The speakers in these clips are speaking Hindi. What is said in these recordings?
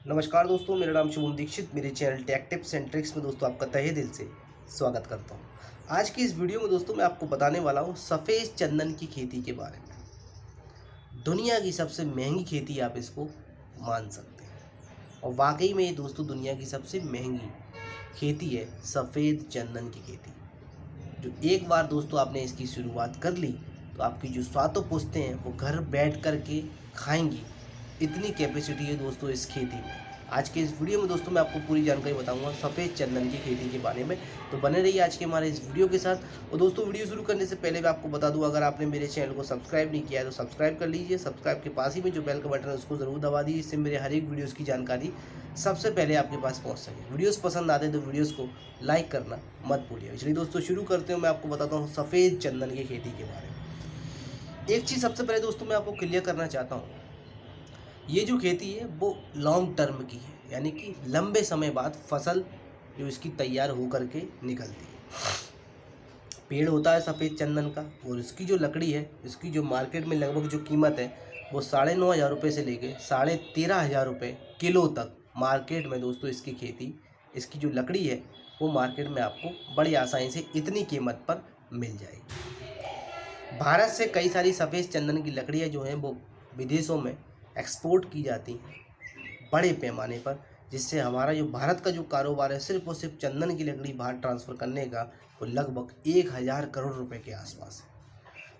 नमस्कार दोस्तों, मेरा नाम शुभम दीक्षित। मेरे channel tech tips and tricks में दोस्तों आपका तहे दिल से स्वागत करता हूँ। आज की इस वीडियो में दोस्तों मैं आपको बताने वाला हूँ सफ़ेद चंदन की खेती के बारे में। दुनिया की सबसे महँगी खेती आप इसको मान सकते हैं। और वाकई में ये दोस्तों दुनिया की सबसे महँगी खेती है सफ़ेद चंदन की खेती। जो एक बार दोस्तों आपने इसकी शुरुआत कर ली तो आपकी जो स्वातों पुस्तें हैं, वो घर बैठ कर के खाएँगी। इतनी कैपेसिटी है दोस्तों इस खेती में। आज के इस वीडियो में दोस्तों मैं आपको पूरी जानकारी बताऊँगा सफ़ेद चंदन की खेती के बारे में। तो बने रहिए आज के हमारे इस वीडियो के साथ। और दोस्तों वीडियो शुरू करने से पहले मैं आपको बता दूँ, अगर आपने मेरे चैनल को सब्सक्राइब नहीं किया है तो सब्सक्राइब कर लीजिए। सब्सक्राइब के पास ही में जो बेल का बटन है, उसको ज़रूर दबा दीजिए इससे मेरे हर एक वीडियोज़ की जानकारी सबसे पहले आपके पास पहुँच सके। वीडियोज़ पसंद आते हैं तो वीडियोज़ को लाइक करना मत भूलिए चलिए दोस्तों शुरू करते हैं। मैं आपको बताता हूँ सफ़ेद चंदन की खेती के बारे में। एक चीज़ सबसे पहले दोस्तों मैं आपको क्लियर करना चाहता हूँ। ये जो खेती है, वो लॉन्ग टर्म की है, यानी कि लंबे समय बाद फ़सल जो इसकी तैयार हो करके निकलती है। पेड़ होता है सफ़ेद चंदन का, और इसकी जो लकड़ी है, इसकी जो मार्केट में लगभग जो कीमत है, वो साढ़े नौ हज़ार रुपये से लेके साढ़े तेरह हज़ार रुपये किलो तक मार्केट में दोस्तों इसकी खेती, इसकी जो लकड़ी है, वो मार्केट में आपको बड़ी आसानी से इतनी कीमत पर मिल जाएगी। भारत से कई सारी सफ़ेद चंदन की लकड़ियाँ जो हैं, वो विदेशों में एक्सपोर्ट की जाती हैं बड़े पैमाने पर, जिससे हमारा जो भारत का जो कारोबार है, सिर्फ़ और सिर्फ़ चंदन की लकड़ी बाहर ट्रांसफ़र करने का, वो लगभग एक हज़ार करोड़ रुपए के आसपास है।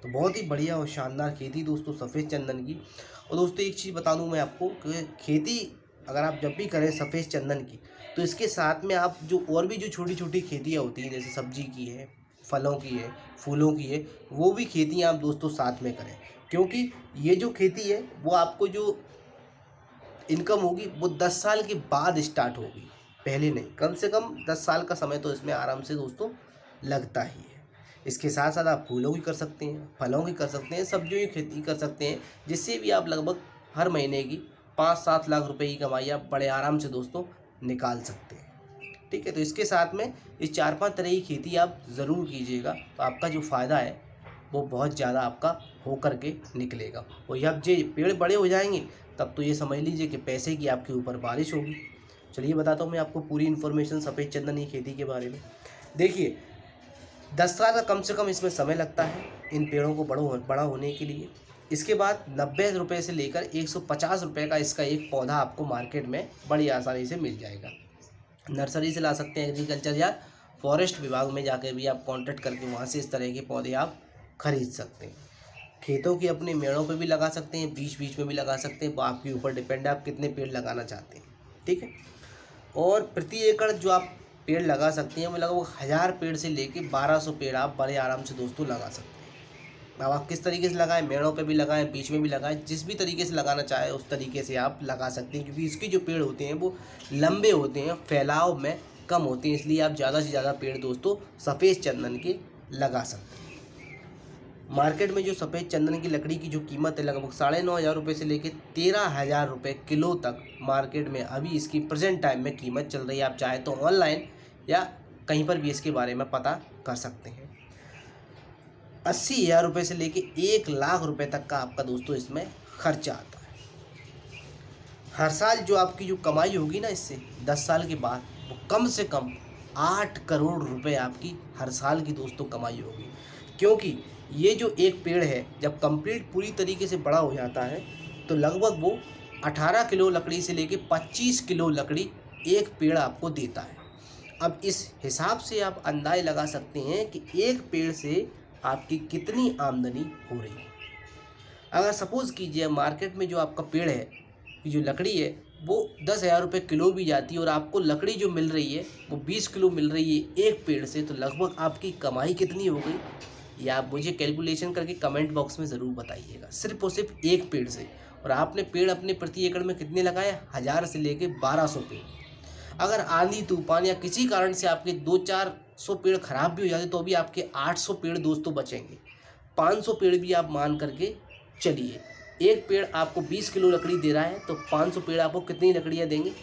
तो बहुत ही बढ़िया और शानदार खेती दोस्तों, सफ़ेद चंदन की। और दोस्तों, एक चीज़ बता दूँ मैं आपको कि खेती अगर आप जब भी करें सफ़ेद चंदन की तो इसके साथ में आप जो और भी जो छोटी छोटी खेतियाँ होती हैं, जैसे सब्ज़ी की है फलों की है, फूलों की है, वो भी खेतियाँ आप दोस्तों साथ में करें। क्योंकि ये जो खेती है, वो आपको जो इनकम होगी, वो दस साल के बाद स्टार्ट होगी। पहले नहीं, कम से कम दस साल का समय तो इसमें आराम से दोस्तों लगता ही है। इसके साथ साथ आप फूलों की कर सकते हैं, फलों की कर सकते हैं, सब्जियों की खेती कर सकते हैं, जिससे भी आप लगभग हर महीने की पाँच सात लाख रुपए की कमाई आप बड़े आराम से दोस्तों निकाल सकते हैं। ठीक है तो इसके साथ में ये चार पाँच तरह की खेती आप ज़रूर कीजिएगा तो आपका जो फ़ायदा है, वो बहुत ज़्यादा आपका हो कर के निकलेगा। और जब जे पेड़ बड़े हो जाएँगे, तब तो ये समझ लीजिए कि पैसे की आपके ऊपर बारिश होगी। चलिए, बताता हूँ मैं आपको पूरी इन्फॉर्मेशन सफ़ेद चंदन की खेती के बारे में। देखिए, दस साल का कम से कम इसमें समय लगता है इन पेड़ों को बड़ो, बड़ा होने के लिए। इसके बाद नब्बे रुपये से लेकर एक सौ पचास रुपये का इसका एक पौधा आपको मार्केट में बड़ी आसानी से मिल जाएगा। नर्सरी से ला सकते हैं एग्रीकल्चर या फॉरेस्ट विभाग में जाकर भी आप कांटेक्ट करके वहाँ से इस तरह के पौधे आप खरीद सकते हैं। खेतों की अपने मेड़ों पे भी लगा सकते हैं बीच बीच में भी लगा सकते हैं, आपके ऊपर डिपेंड है आप कितने पेड़ लगाना चाहते हैं, ठीक है? और प्रति एकड़ जो आप पेड़ लगा सकते हैं वो लगभग हज़ार पेड़ से लेके बारह सौ पेड़ आप बड़े आराम से दोस्तों लगा सकते हैं। अब आप किस तरीके से लगाएँ? मेड़ों पे भी लगाएँ, बीच में भी लगाएँ, जिस भी तरीके से लगाना चाहे उस तरीके से आप लगा सकते हैं, क्योंकि इसके जो पेड़ होते हैं वो लंबे होते हैं, फैलाव में कम होते हैं, इसलिए आप ज़्यादा से ज़्यादा पेड़ दोस्तों सफ़ेद चंदन के लगा सकते हैं। मार्केट में जो सफ़ेद चंदन की लकड़ी की जो कीमत है, लगभग साढ़े नौ हज़ार रुपये से लेकर तेरह हज़ार रुपये किलो तक मार्केट में अभी इसकी प्रेजेंट टाइम में कीमत चल रही है। आप चाहे तो ऑनलाइन या कहीं पर भी इसके बारे में पता कर सकते हैं। अस्सी हज़ार रुपये से लेकर एक लाख रुपए तक का आपका दोस्तों इसमें खर्चा आता है। हर साल जो आपकी जो कमाई होगी ना इससे, दस साल के बाद, वो कम से कम आठ करोड़ रुपए आपकी हर साल की दोस्तों कमाई होगी। क्योंकि ये जो एक पेड़ है, जब कंप्लीट पूरी तरीके से बड़ा हो जाता है तो लगभग वो 18 किलो लकड़ी से लेके 25 किलो लकड़ी एक पेड़ आपको देता है। अब इस हिसाब से आप अंदाज लगा सकते हैं कि एक पेड़ से आपकी कितनी आमदनी हो रही है? अगर सपोज़ कीजिए मार्केट में जो आपका पेड़ है जो लकड़ी है, वो दस हज़ार रुपये किलो भी जाती है और आपको लकड़ी जो मिल रही है, वो बीस किलो मिल रही है एक पेड़ से तो लगभग आपकी कमाई कितनी हो गई? या आप मुझे कैलकुलेशन करके कमेंट बॉक्स में ज़रूर बताइएगा। सिर्फ़ और सिर्फ़ एक पेड़ से। और आपने पेड़ अपने प्रति एकड़ में कितने लगाए? हज़ार से लेके बारह सौ पेड़। अगर आंधी, तूफ़ान या किसी कारण से आपके दो चार सौ पेड़ खराब भी हो जाते तो अभी आपके आठ सौ पेड़ दोस्तों बचेंगे। पाँच सौ पेड़ भी आप मान करके चलिए। एक पेड़ आपको बीस किलो लकड़ी दे रहा है तो पाँच सौ पेड़ आपको कितनी लकड़ियाँ देंगे? वो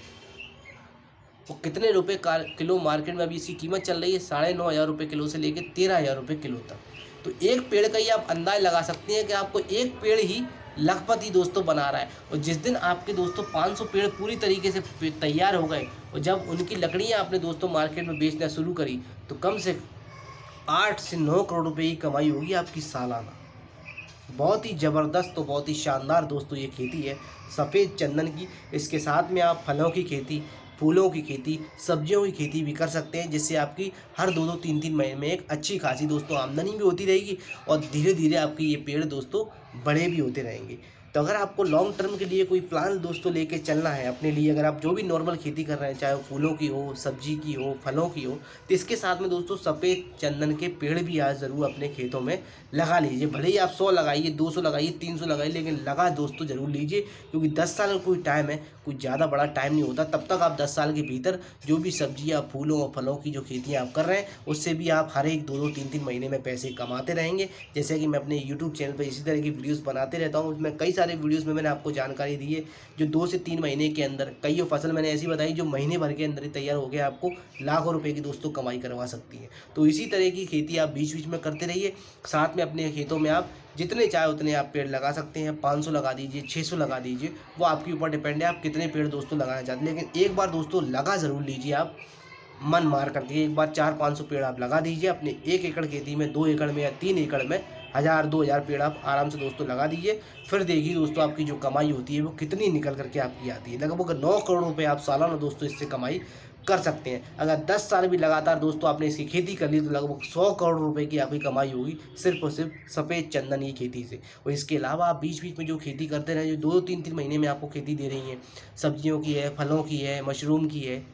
तो कितने रुपए किलो मार्केट में अभी इसकी कीमत चल रही है? साढ़े नौ हज़ार रुपये किलो से लेकर तेरह हज़ार रुपये किलो तक। तो एक पेड़ का ही आप अंदाज लगा सकते हैं कि आपको एक पेड़ ही लखपति दोस्तों बना रहा है। और जिस दिन आपके दोस्तों 500 पेड़ पूरी तरीके से तैयार हो गए, और जब उनकी लकड़ियाँ आपने दोस्तों मार्केट में बेचना शुरू करी तो कम से आठ से नौ करोड़ रुपये की कमाई होगी आपकी सालाना। बहुत ही ज़बरदस्त तो बहुत ही शानदार दोस्तों ये खेती है, सफ़ेद चंदन की। इसके साथ में आप फलों की खेती फूलों की खेती, सब्जियों की खेती भी कर सकते हैं, जिससे आपकी हर दो दो तीन तीन महीने में एक अच्छी खासी दोस्तों आमदनी भी होती रहेगी और धीरे धीरे आपकी ये पेड़ दोस्तों बड़े भी होते रहेंगे। तो अगर आपको लॉन्ग टर्म के लिए कोई प्लान दोस्तों लेके चलना है अपने लिए, अगर आप जो भी नॉर्मल खेती कर रहे हैं, चाहे वो फूलों की हो, सब्ज़ी की हो, फलों की हो तो इसके साथ में दोस्तों सफ़ेद चंदन के पेड़ भी आज ज़रूर अपने खेतों में लगा लीजिए। भले ही आप सौ लगाइए, दो सौ लगाइए, तीन सौ लगाइए, लेकिन लगा दोस्तों ज़रूर लीजिए, क्योंकि दस साल का कोई टाइम है कोई ज़्यादा बड़ा टाइम नहीं होता, तब तक आप दस साल के भीतर जो भी सब्ज़ियाँ, फूलों और फलों की जो खेतियाँ आप कर रहे हैं, उससे भी आप हर एक दो दो तीन तीन महीने में पैसे कमाते रहेंगे। जैसे कि मैं अपने यूट्यूब चैनल पर इसी तरह की वीडियोज़ बनाते रहता हूँ। उसमें कई सारे वीडियोज़ में मैंने आपको जानकारी दी है, जो दो से तीन महीने के अंदर, कई फ़सल मैंने ऐसी बताई, जो महीने भर के अंदर ही तैयार हो गया आपको लाखों रुपये की दोस्तों कमाई करवा सकती है। तो इसी तरह की खेती आप बीच बीच में करते रहिए। साथ में अपने खेतों में आप जितने चाहे उतने आप पेड़ लगा सकते हैं 500 लगा दीजिए 600 लगा दीजिए, वो आपके ऊपर डिपेंड है, आप कितने पेड़ दोस्तों लगाना चाहते हैं। लेकिन एक बार दोस्तों लगा ज़रूर लीजिए आप, मन मार करके एक बार चार पाँच सौ पेड़ आप लगा दीजिए, अपने एक एकड़ खेती में, दो एकड़ में या तीन एकड़ में हज़ार, दो हज़ार पेड़ आप आराम से दोस्तों लगा दीजिए। फिर देखिए दोस्तों आपकी जो कमाई होती है, वो कितनी निकल करके आपकी आती है। लगभग नौ करोड़ रुपये आप सालाना दोस्तों इससे कमाई कर सकते हैं। अगर 10 साल भी लगातार दोस्तों आपने इसकी खेती कर ली तो लगभग 100 करोड़ रुपए की आपकी कमाई होगी सिर्फ़ और सिर्फ़ सफ़ेद चंदन की खेती से। और इसके अलावा आप बीच बीच में जो खेती करते रहें, जो दो तीन तीन महीने में आपको खेती दे रही हैं, सब्जियों की है, फलों की है, मशरूम की है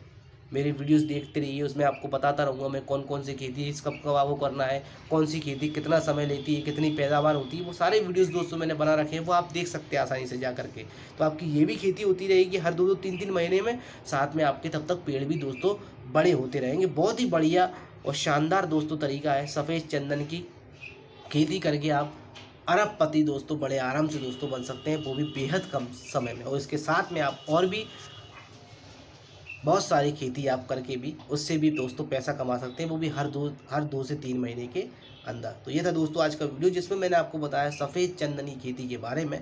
मेरी वीडियोस देखते रहिए, उसमें आपको बताता रहूँगा मैं कौन कौन सी खेती कब कब आपको करना है कौन सी खेती, कितना समय लेती है, कितनी पैदावार होती है, वो सारे वीडियोस दोस्तों मैंने बना रखे हैं, वो आप देख सकते हैं आसानी से जा करके तो आपकी ये भी खेती होती रहेगी हर दो दो तीन तीन महीने में, साथ में आपके तब तक पेड़ भी दोस्तों बड़े होते रहेंगे। बहुत ही बढ़िया और शानदार दोस्तों तरीका है सफ़ेद चंदन की खेती करके आप अरबपति दोस्तों बड़े आराम से दोस्तों बन सकते हैं, वो भी बेहद कम समय में। और इसके साथ में आप और भी बहुत सारी खेती आप करके भी, उससे भी दोस्तों पैसा कमा सकते हैं, वो भी हर दो हर दो से तीन महीने के अंदर। तो ये था दोस्तों आज का वीडियो, जिसमें मैंने आपको बताया सफ़ेद चंदनी खेती के बारे में।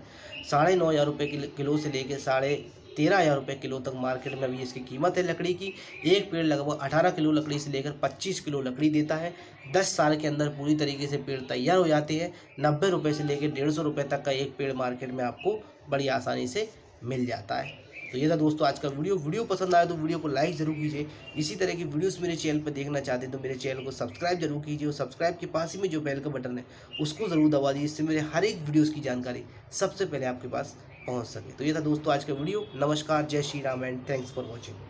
साढ़े नौ हज़ार रुपये किलो से लेकर साढ़े तेरह हज़ार रुपये किलो तक मार्केट में अभी इसकी कीमत है लकड़ी की। एक पेड़ लगभग अठारह किलो लकड़ी से लेकर पच्चीस किलो लकड़ी देता है। दस साल के अंदर पूरी तरीके से पेड़ तैयार हो जाते हैं। नब्बे रुपये से लेकर डेढ़ सौ रुपये तक का एक पेड़ मार्केट में आपको बड़ी आसानी से मिल जाता है। तो ये था दोस्तों आज का वीडियो। वीडियो पसंद आया तो वीडियो को लाइक ज़रूर कीजिए। इसी तरह की वीडियोस मेरे चैनल पर देखना चाहते हैं तो मेरे चैनल को सब्सक्राइब ज़रूर कीजिए और सब्सक्राइब के पास ही में जो बेल का बटन है, उसको ज़रूर दबा दीजिए इससे मेरे हर एक वीडियोज़ की जानकारी सबसे पहले आपके पास पहुँच सके। तो ये था दोस्तों आज का वीडियो। नमस्कार, जय Shri Ram and thanks for watching